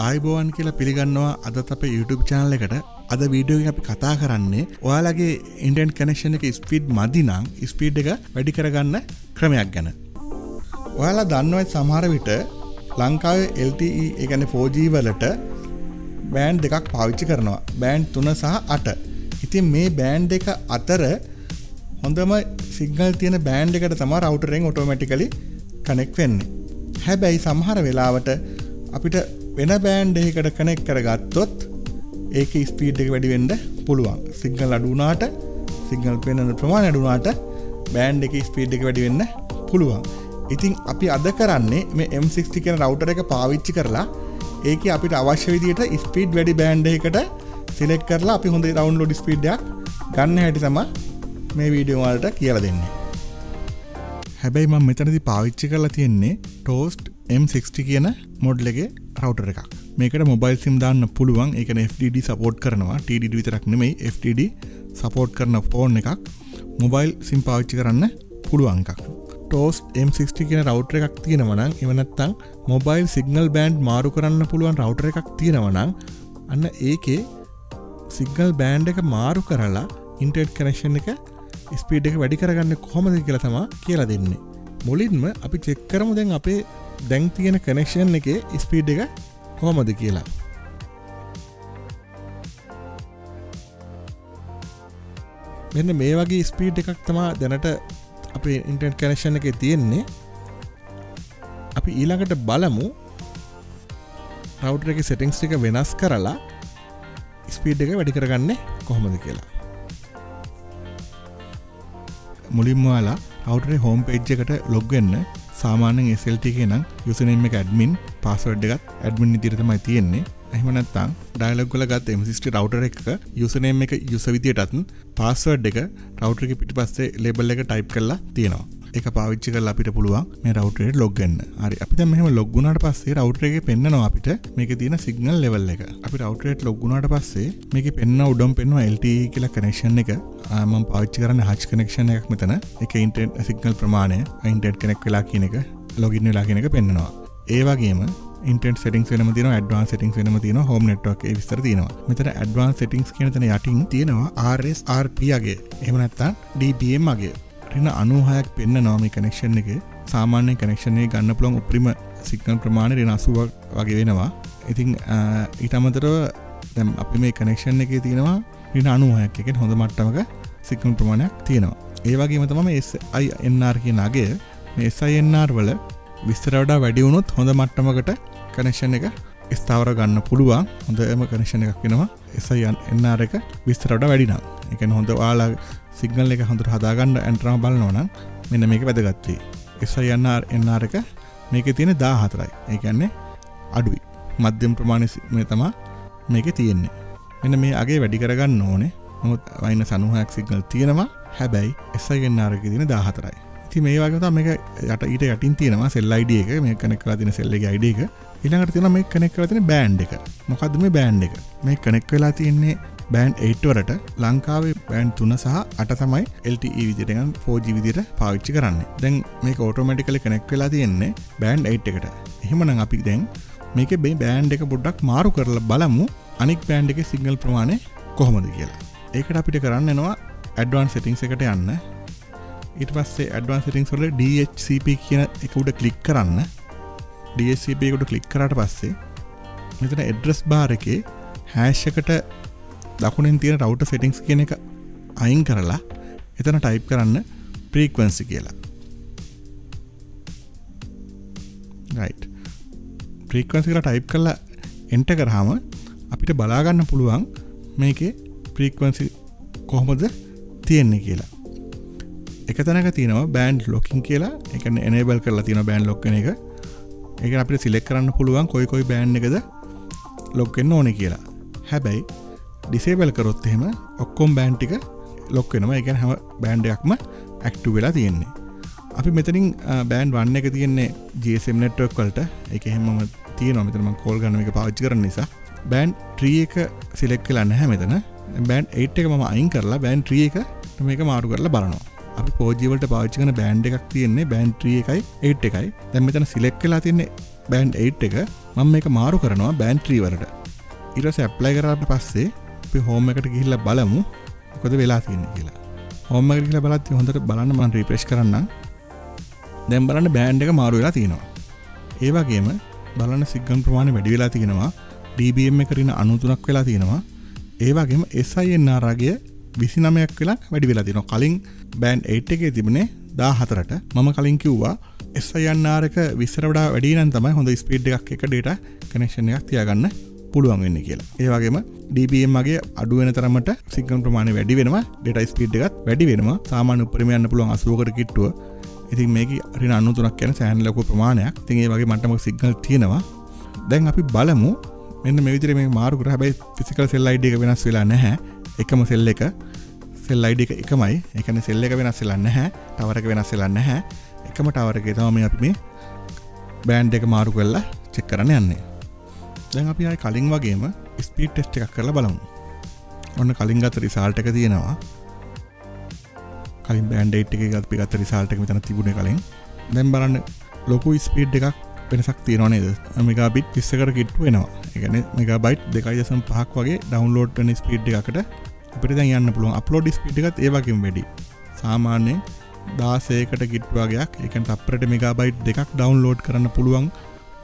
ආයිබෝවන් කියලා පිළිගන්නවා අදත් අප YouTube චානල එකට. අද වීඩියෝ අපි කතා කරන්නේ ඔයාලගේ ඉන්ටන් කනෙක්ෂණ එක ස්පීඩ් මදිනං ස්පීඩ් එක වැඩි කරගන්න ක්‍රමයක් ගැන. ඔයාලා දන්නවත් සමහර විට ලංකාවේ LTE එකන 4G වලට බෑන්් දෙකක් පාවිච්චි කරනවා. බෑන්් තුන සහ අට. ඉතින් මේ බෑන්් එක අතර හොඳම සිගල් තියෙන බෑන්් එකට තම රවටරෙන් ඔටෝමටිකලි කනෙක් වෙන්නේ. හැබැයි සමහර වෙලාවට අපිට වෙන බෑන්් එකට කනෙක් කරගත්තොත් ඒක ස්පීඩ් එක වැඩිවෙන්ඩ පුළුවන්. සිංහල් අඩුනාට සිංහල් පෙන්න්න ප්‍රමාණ අඩුනාට බෑන්් එක ස්පීඩ් එක වැඩිවෙන්න පුළුවන්. ඉතින් අපි අද කරන්නේ මේ M60 කියන රවටර එක පාවිච්චි කරලා ඒක අපිට අවශ්‍ය විදියට ස්පීඩ් වැඩි බෑන්්ඩ එකට සිලෙක් කරලා අපි හොඳ රවන්් ස්පීඩ්යක් ගන්න හැටි තම මේ වීඩියෝවල්ට කියල දෙන්නේ. හැබැයි මං මෙතනති පාවිච්චි කරලා තියෙන්නේ ටෝස්ට් M60 කියන මොඩ්ලගේ රවටර එකක්. මේකට මොබයිල් සිම් දාන්න පුළුවන්. එක FDD සපෝට් කරනවා. TD විතරක් නෙමයි FDD සපෝට් කරන ෆෝන් එකක්. මොබයිල් සිම් පාවිච්චි කරන්න පුළුවන් එකක්. ටෝස් M60 කියෙන රවටර එකක් තියෙනවනං එවනත්තං මොබයිල් සිගනල් බෑන්ඩ් මාරු කරන්න පුළුවන් රවටර එකක් තියෙනවනං අන්න ඒකේ සිගල් බෑන්් එක මාරු කරලා ඉන්ටෙට් කනක්ෂන් එක ස්පීඩ් එක වැඩි කරගන්න කොහොමද කියලා තමා කියලා දෙන්නේ. මුලින්ම අපි චෙක්කරමු දැන් අපේ දැන් තියෙන කනෙක්ෂන් එක ස්පීඩ් එක කොහොමද කියලා. මෙන්න මේ වගේ ස්පීඩ් එකක් තමා දැනට අපේ ඉන්ටර්ට කනෙක්ෂන් එක තියෙන්නේ. අපි ඊළඟට බලමු. රවටර එක සෙටිංස් එක වෙනස් කරලා ස්පීඩ් එක වැඩි කරගන්න කොහොමද කියලා. මුලින්මවාලා අවටේ හෝම් පේජ් එකට ලොග්ගන්න සාමානෙන් SLT නම් යුසනෙම එක ඇඩමින් පස්සවඩ් එකත් ඇඩමින් ඉදිරිතමයි තියෙන්නේ. එහමනත්තං ඩයිලොග්ගල ගත් එමසිස්ට රවටර එක යුසනේම එක යුස විදියටත් පාස්වඩ් එක රවටරක පිටි පස්සේ ලෙබල් එක ටයිප් කරලා තියෙනවා. එක පාවිච්චි කල අපිට පුළුවන් මේ රවටරේ ලොග්ගන්න හරි අපිට මෙහම ලොග්ගුණට පස්සේ රවටරගේ පෙන්න්නවා අපිට මේක තියෙන සිගනල් ලෙවල් එක. අපි රවටරේට් ලොග්ගුණට පස්සේ මේක පෙන්න්න උඩම් පෙන්වා LT කියලා කනෙක්ෂන් එක. ආම පාච්චි කරන්න හච් කනෙක්ෂණ එකක් මෙතන. එක ඉන්ටෙන්ට් සිගනල් ප්‍රමාණය අයින්ටෙට් කෙනෙක් වෙලා කියන එක ලොගින්න වෙලා කියන එක පෙන්න්නවා. ඒවාගේම ඉන්ට සෙටින් වෙන තින ඩවන් සෙටින් වෙන තින හෝම නෙට්ක් විස්තර තිනවා මෙතර ඩවන් සෙටින්ස් කියනතන යටින් තියෙනවා RSRPගේ එහමනත්තා DBM මගේ රෙන අනුහයක් පෙන්න්න නෝමි කනෙක්ෂන් එක. සාමාන්‍ය කනෙක්ෂණය ගන්න පුළොන් උපරිම සික්කන් ප්‍රමාණය රෙන අසුවක් වගේ වෙනවා. ඉතිං ඊටමතරව දැම් අපි මේ කනෙක්ෂන් එක තියෙනවා රින අනුහයක් එකෙන් හොඳ මට්ටමක සික්කන් ප්‍රමාණයක් තියෙනවා. ඒවගේම තමම අයි එන්R කියනගේ මේ SINR වල විස්තරවඩා වැඩිවුණුත් හොඳ මට්ටමකට කනෙක්ෂන් එක ස්ථාවර ගන්න පුළුවන්. හොඳ එම කනෙක්ෂණ එකක් වෙනවා එසයන් එන්නර එක. විස්තරට වැඩිනම් එක හොඳ වාලා සිගනල් එක හොඳට හදාගන්න ඇන්ට්‍රම බලනවනම් මෙන්න මේක වැදගත්තේ එසයන්නර් එන්නර එක මේක තියෙන දා හතරයි ඒකන්නේ අඩුයි. මධ්‍යම් ප්‍රමාණය මේ තමා මේක තියෙන්නේ. මෙන්න මේ අගේ වැඩි කරගන්න ඕනේ. නමුත් වයින්න සනුහයක් සිගනල් තියෙනවා. හැබැයි එසගෙන්නාරක තින දාහතරයි. ති මේ වගේ මේක යට ඊට යටින් තියෙනවා සෙල් අයිඩිය එක. මේ කනෙක් කලා තින සෙල්ලගේ අයිඩ එක. ඉළඟට තින මේ කනෙක් කරතින බෑන්් එක. මොකක්ද මේ බෑන්් එක? මේ කනෙක් වෙලා තියෙන්නේ බෑන්් 8වලට ලංකාවේ බෑන්් තුන සහ අට තමයි LTE විදිටගන් 4G විදිට පාවිච්චි කරන්න. දැන් මේ ඕටෝමටිකල කනෙක් වෙලා තියෙන්නේ බෑන්් 8 එකට. එහෙමන අපි දැන් මේක බේ බෑන්් එක පොඩ්ඩක් මාරු කරලා බලමු. අනික් බෑන්් එක සිංගල් ප්‍රමාණය කොහොමද කියලා. ඒකට අපිට කරන්න එනවා ඇඩ්වාන් සෙටිං එකට යන්න. ඉට පස්සේ ඇඩ්වාන් සිටිං සොල DHCP කියන එකුට කලික් කරන්න. DSCPකට කලික් කරට පස්සේ මෙතන එඩ්‍රස් බාර එකේ හැෂ්කට දකුණින් තියෙන රවට සෙටිංස් කියන එක අයින් කරලා එතන ටයිප් කරන්න ප්‍රීක්වන්සි කියලා. ප්‍රීක්වන්සි කලා ටයිප් කරලා එන්ට කරහම අපිට බලාගන්න පුළුවන් මේකේ ප්‍රීක්වන්සි කොහොමද තියෙන්නේ කියලා. එක තැනක තියනවා බෑන්් ලොකින් කියලා. එක එනබල් කරලා තින බෑන් ලොක්කන එක. එක අපිට සිලෙක් කරන්න පුළුවන් කොයි කොයි බෑන්් එකද ලොක්කෙන් ඕන කියලා. හැබැයි ඩිසේබල් කරොත් එහෙම ඔක්කොම් බෑන්ටික ලොක්වෙනවා එක හැම බෑන්්ඩයක්ම ඇක්ටු වෙලා තියෙන්නේ. අපි මෙතනින් බෑන්් වන්න එක තියෙන්නේ ජසම් නෙට්වක් වලට. එක හෙම තිය නොමතරම කෝල් ගන්න එක පාච්චි කරන නිසා. බෑන්් ත්‍රී එක සිලෙක් කලා නැහැ මෙතන. බෑන්් 8 එක ම අයින් කරලා බෑන් ත්‍රී එක මේක මාරු කරලා බලනවා. අපි පෝජීවලට පාච්චිකන බෑන්් එකක් තියෙන්නේ බෑන්ට්‍රිය එකයි ඒට් එකයි. දැම මෙතන සිලෙක් කලා තින්නේ බෑන්් 8 එක. මම මේක මාරු කරනවා බෑන්ට්‍රීවරට ඉරස ඇප්ලයි කරට පස්සේ අපි හෝම එකට ගිහිල්ල බලමු. කොද වෙලා තියන්න කියලා. හෝම කියල බලත් හොඳට බලන්න මන් රිපේශ් කරන්න දැම් බලන්න බෑන්් එක මාරු වෙලා තියෙනවා. ඒවගේම බලන්න සිගන් ප්‍රමාණ වැඩි වෙලා තියෙනවා. DBM කරන අනුතුනක් වෙලා තියෙනවා. ඒවාගේම එස්යිෙන් ආරාගේ විසි නමයක් වෙලා වැඩි වෙලා තින කලින් බෑන්් 8 එක තිබනේ දා හතරට මම කලින් කිව්වා එස්සයන්නාරක විස්සරඩා වැඩිනන් තමයි හොඳ ස්පීඩ් එකක් එක ඩේට කනෙක්ෂණ එකක් තියාගන්න. පුළුවන් වෙන්න කියලා. ඒවගේම DBM මගේ අඩුවෙන තරමට සිංකන් ප්‍රමාණ වැඩි වෙනවා ඩෙට ස්පීඩ් එකත් වැඩි වෙනවා. සාමාන උපරමයන්න පුළුවන් අසුවකට කිට්ටුව. ඉතින් මේක අරි අන්නුතුනක් කියන සෑන් ලොකු ප්‍රමාණයක්. තිඒ වගේ මටම සිගල් තියෙනවා. දැන් අපි බලමු. මෙන්න මෙවිදිර මේ මාරුකර හැබයි ෆිසිකල් සෙල් අයිඩ එක වෙනස් වෙලා නැහැ. එකම සෙල්ල එක. සෙල් අයිඩ එක එකමයි. එකන සෙල්ල එක වෙනස් වෙලා නැහැ. තවරක වෙනස් වෙලා නැහැ. එකම ටවරගේ තම අපි මේ බෑන්් එක මාරු කරලා චෙක් කරන්න යන්නේ. දැන් අපි අයි කලින් වගේම ස්පීට් ටෙස්ට එකක් කරලා බලමු. ඔන්න කලින් ගත රිසාල්ට එක තියෙනවා. කලින් බෑන්ඩ එක ගත් පිගත් රිසාල්ට එක තන තිබුණ කලින්. දැම් බලන්න ලොකු ස්පීඩ් එකක් වෙනසක් තියෙනවනේද මෙගබිට් පිස්සකර කිට්ටු වෙනවා. එකන මෙගබයිට් දෙකයි දසම් පහක් වගේ ඩවන්ලෝඩ් වන ස්පීඩ් එකට අපිට යන්න පුළුවන්. අප්ලෝඩ් ස්පිට් එකත් ඒවකින් වැඩි. සාමාන්‍යයෙන් දාසේකට ගිට්වාගයක් එකන් අපරට මෙගබයිට් දෙකක් ඩවන්ලෝඩ් කරන්න පුළුවන්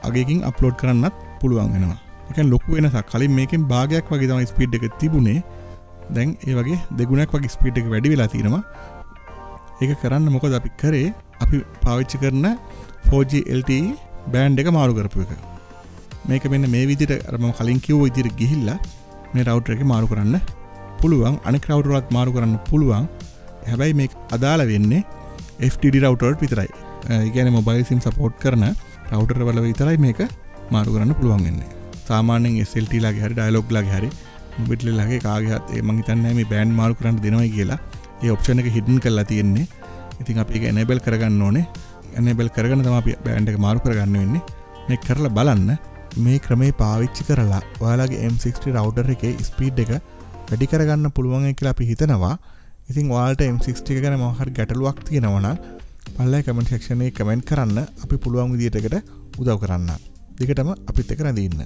අගේකින් අප්ලෝඩ් කරන්නත් පුළුවන් වෙනවා. එක ලොකු වෙනසක්. කලින් මේකෙන් භාගයක් වගේ තම ස්පීඩ් එක තිබුණේ. දැන් ඒ වගේ දෙගුණක් වගේ ස්පීට් එක වැඩි වෙලා තියෙනවා. ඒක කරන්න මොකද අපි කරේ? අපි පාවිච්චි කරන 4GLT බෑන්් එක මාරු කරපු එක. මේක මෙන්න මේ විදිට අරම කලින් කිව් ඉදිර ගිහිල්ලා මේ රවටර එක මාරු කරන්න පුළුවන්. අනෙක් රවටරත් මාරු කරන්න පුළුවන්. හැබැයි මේ අදාළ වෙන්නේ FTD රවටරට විතරයි. ඉගැන මොබයිල් සිම් සපෝට් කරන රවටර වල විතරයි මේක මාරු කරන්න පුළුවන් වෙන්නේ. සාමානෙන් ස්ල්ටලාගේ හරි ඩයිලොග්ලාගේ හරි බිටලගේ කාගත් මහිතන්න මේ බෑන්් මාරු කරන්න දෙනවයි කියලා. ඒ ඔප්ෂණ එක හිටන් කරලා තියෙන්නේ. ඉතින් අපි එක එනබෙල් කරගන්න ඕනේ. එනබෙල් කරගන්න තම අපි බෑන්ඩ එක මාරු කරගන්න වෙන්නේ. මේ කරලා බලන්න. මේ ක්‍රමේ පාවිච්චි කරලා ඔයාලගේ M60 රවටර් එක ස්පීඩ් එක වැඩි කරගන්න පුළුවන් කියලා අපි හිතනවා. ඉතින් වාල්ට M60 ගැන මොහර ගැටලුවක් තියෙනවන පල්ල කමෙන්ට ක්ෂණය කමෙන්ට් කරන්න. අපි පුළුවන් විදිටකට උදව් කරන්න. දිගටම අපිත් එක රැඳන්න